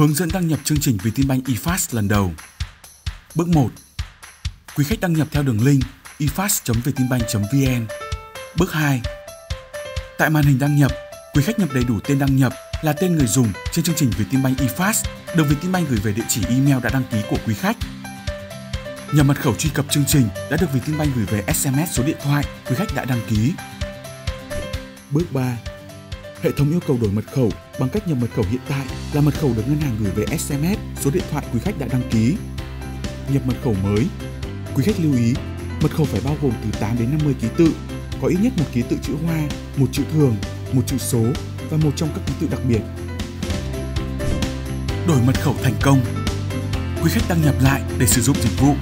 Hướng dẫn đăng nhập chương trình Vietinbank eFast lần đầu. Bước 1. Quý khách đăng nhập theo đường link efast.vietinbank.vn. Bước 2. Tại màn hình đăng nhập, quý khách nhập đầy đủ tên đăng nhập là tên người dùng trên chương trình Vietinbank eFast được Vietinbank gửi về địa chỉ email đã đăng ký của quý khách. Nhập mật khẩu truy cập chương trình đã được Vietinbank gửi về SMS số điện thoại quý khách đã đăng ký. Bước 3. Hệ thống yêu cầu đổi mật khẩu bằng cách nhập mật khẩu hiện tại là mật khẩu được ngân hàng gửi về SMS số điện thoại quý khách đã đăng ký. Nhập mật khẩu mới. Quý khách lưu ý, mật khẩu phải bao gồm từ 8 đến 50 ký tự, có ít nhất một ký tự chữ hoa, một chữ thường, một chữ số và một trong các ký tự đặc biệt. Đổi mật khẩu thành công. Quý khách đăng nhập lại để sử dụng dịch vụ